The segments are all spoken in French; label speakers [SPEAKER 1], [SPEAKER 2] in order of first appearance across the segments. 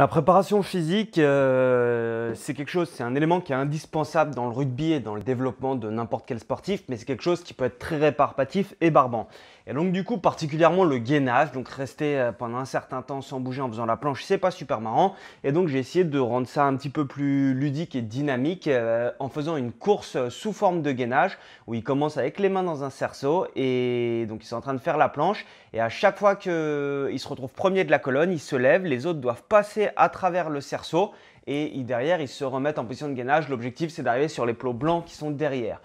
[SPEAKER 1] La préparation physique, euh, c'est quelque chose, c'est un élément qui est indispensable dans le rugby et dans le développement de n'importe quel sportif, mais c'est quelque chose qui peut être très réparatif et barbant. Et donc du coup, particulièrement le gainage, donc rester euh, pendant un certain temps sans bouger en faisant la planche, c'est pas super marrant. Et donc j'ai essayé de rendre ça un petit peu plus ludique et dynamique euh, en faisant une course sous forme de gainage, où il commence avec les mains dans un cerceau, et donc ils sont en train de faire la planche, et à chaque fois qu'il se retrouve premier de la colonne, il se lève, les autres doivent passer à travers le cerceau et derrière ils se remettent en position de gainage. L'objectif c'est d'arriver sur les plots blancs qui sont derrière.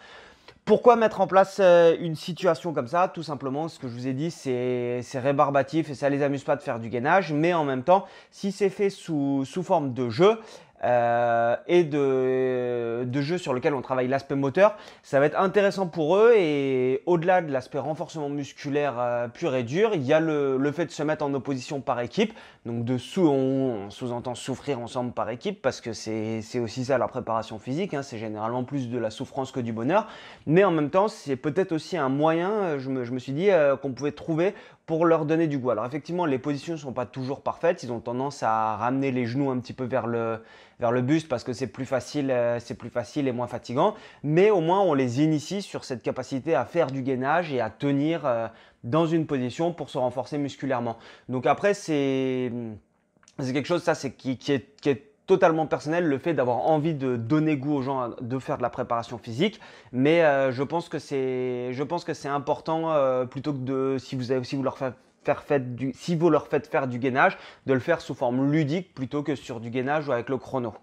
[SPEAKER 1] Pourquoi mettre en place euh, une situation comme ça? Tout simplement, ce que je vous ai dit, c'est rébarbatif et ça les amuse pas de faire du gainage, mais en même temps, si c'est fait sous, sous forme de jeu, euh, et de, de jeux sur lequel on travaille l'aspect moteur, ça va être intéressant pour eux. Et au-delà de l'aspect renforcement musculaire euh, pur et dur, il y a le, le, fait de se mettre en opposition par équipe, donc de sous, on, sous-entend souffrir ensemble par équipe parce que c'est aussi ça la préparation physique, hein, c'est généralement plus de la souffrance que du bonheur, mais en même temps c'est peut-être aussi un moyen, je me, je me suis dit, euh, qu'on pouvait trouver pour leur donner du goût. Alors effectivement, les positions ne sont pas toujours parfaites. Ils ont tendance à ramener les genoux un petit peu vers le, vers le buste parce que c'est plus facile, euh, c'est plus facile et moins fatigant. Mais au moins, on les initie sur cette capacité à faire du gainage et à tenir euh, dans une position pour se renforcer musculairement. Donc après, c'est c'est quelque chose ça, c'est qui, qui, est, qui est totalement personnel le fait d'avoir envie de donner goût aux gens de faire de la préparation physique. Mais euh, je pense que c'est important euh, plutôt que de si vous avez si vous leur faites faire du, si vous leur faites faire du gainage de le faire sous forme ludique plutôt que sur du gainage ou avec le chrono